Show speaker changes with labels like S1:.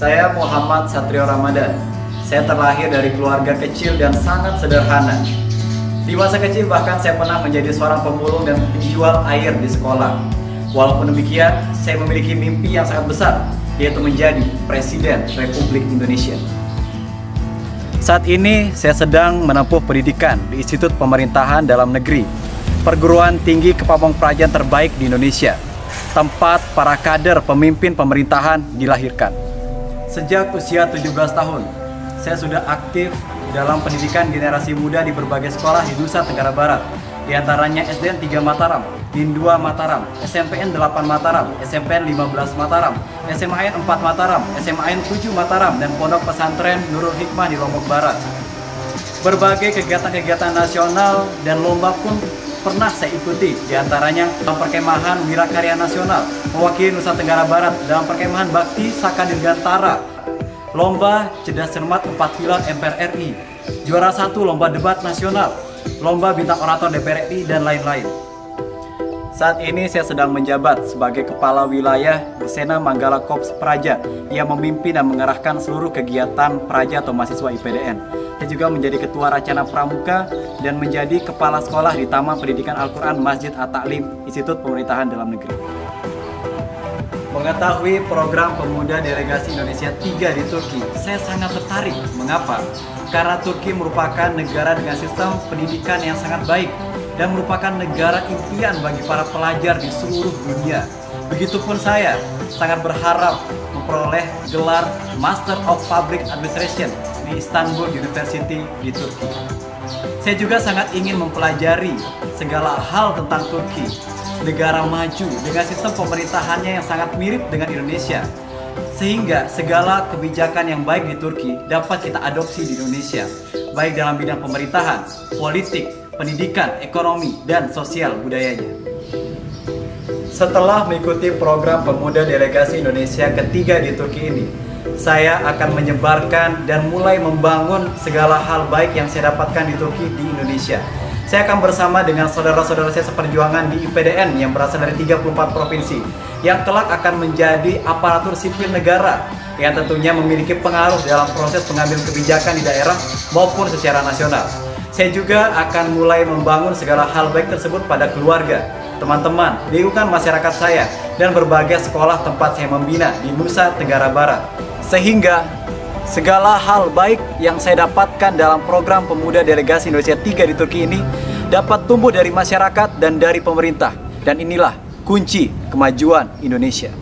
S1: Saya Muhammad Satrio Ramadan. Saya terlahir dari keluarga kecil dan sangat sederhana. Di masa kecil bahkan saya pernah menjadi seorang pemulung dan penjual air di sekolah. Walaupun demikian, saya memiliki mimpi yang sangat besar, yaitu menjadi Presiden Republik Indonesia. Saat ini saya sedang menempuh pendidikan di Institut Pemerintahan Dalam Negeri, perguruan tinggi kepamong prajan terbaik di Indonesia, tempat para kader pemimpin pemerintahan dilahirkan. Sejak usia 17 tahun, saya sudah aktif dalam pendidikan generasi muda di berbagai sekolah di Nusa Tenggara Barat, di antaranya SDN 3 Mataram, DIN 2 Mataram, SMPN 8 Mataram, SMPN 15 Mataram, SMAN 4 Mataram, SMAN 7 Mataram, dan Pondok Pesantren Nurul Hikmah di Lombok Barat. Berbagai kegiatan-kegiatan nasional dan lomba pun pernah saya ikuti, di antaranya dalam perkemahan Wirakarya Nasional, mewakili Nusa Tenggara Barat dalam perkemahan Bakti Saka Dirgantara, Lomba Cerdas Cermat 4 Pilar MPR RI, juara satu Lomba Debat Nasional, Lomba Bintang Orator DPR RI, dan lain-lain. Saat ini saya sedang menjabat sebagai Kepala Wilayah Sena Manggala Kops Praja yang memimpin dan mengarahkan seluruh kegiatan Praja atau mahasiswa IPDN. Saya juga menjadi Ketua Racana Pramuka dan menjadi Kepala Sekolah di Taman Pendidikan Al-Quran Masjid At-Taklim Institut Pemerintahan Dalam Negeri. Mengetahui program pemuda delegasi Indonesia 3 di Turki, saya sangat tertarik. Mengapa? Karena Turki merupakan negara dengan sistem pendidikan yang sangat baik dan merupakan negara impian bagi para pelajar di seluruh dunia. Begitupun saya sangat berharap memperoleh gelar Master of Public Administration di Istanbul University di Turki. Saya juga sangat ingin mempelajari segala hal tentang Turki, negara maju dengan sistem pemerintahannya yang sangat mirip dengan Indonesia. Sehingga segala kebijakan yang baik di Turki dapat kita adopsi di Indonesia, baik dalam bidang pemerintahan, politik, pendidikan, ekonomi, dan sosial budayanya. Setelah mengikuti program pemuda delegasi Indonesia ketiga di Turki ini, saya akan menyebarkan dan mulai membangun segala hal baik yang saya dapatkan di Turki di Indonesia. Saya akan bersama dengan saudara-saudara saya seperjuangan di IPDN yang berasal dari 34 provinsi yang kelak akan menjadi aparatur sipil negara yang tentunya memiliki pengaruh dalam proses pengambilan kebijakan di daerah maupun secara nasional. Saya juga akan mulai membangun segala hal baik tersebut pada keluarga, teman-teman, lingkungan masyarakat saya, dan berbagai sekolah tempat saya membina di Nusa Tenggara Barat. Sehingga segala hal baik yang saya dapatkan dalam program Pemuda Delegasi Indonesia 3 di Turki ini dapat tumbuh dari masyarakat dan dari pemerintah. Dan inilah kunci kemajuan Indonesia.